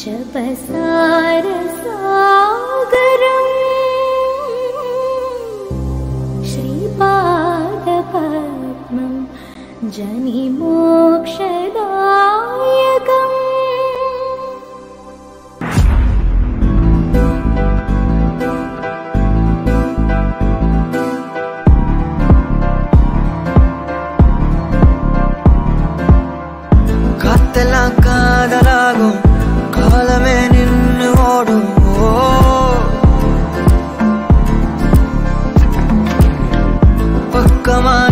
जपसारसागरम् श्रीपादपद्मं जनिमो பக்கமா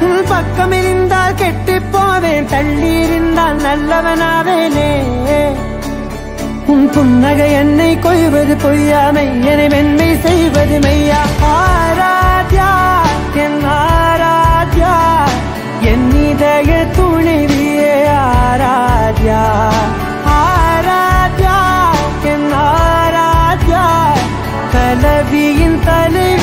உன் பக்கம் இருந்தால் கெட்டு போவேன் தள்ளி இருந்தால் நல்லவனாவேனே. உன் புன்னகை என்னை கொய்வது பொய்யாமை என்னை மென்மை செய்வது மெய்யா. ஆராத்யா என் ஆராத்யா என் இதய துணிவியே. ஆராத்யா ஆராத்யா என் ஆராத்யா கலவியின் தலை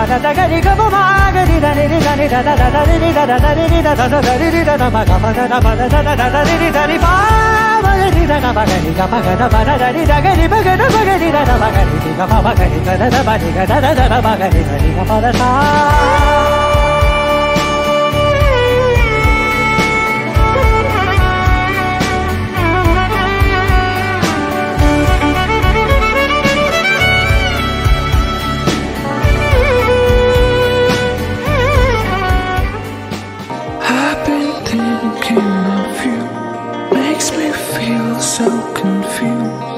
哒哒哒哒哩个不嘛，个哩哒哩哩哒哩哒哒哒哒哩哩哒哒哒哒哒哒哒哩哩哒哒嘛，嘎巴哒哒巴哒哒哒哒哒哩哩哒哩巴，巴个哩哒嘎巴个嘎巴个哒哒哒哩哒哒巴个哩哒哒巴个嘎巴巴个哩哒哒哒哒哒巴个哩哒嘎巴哒哒。thinking of you makes me feel so confused.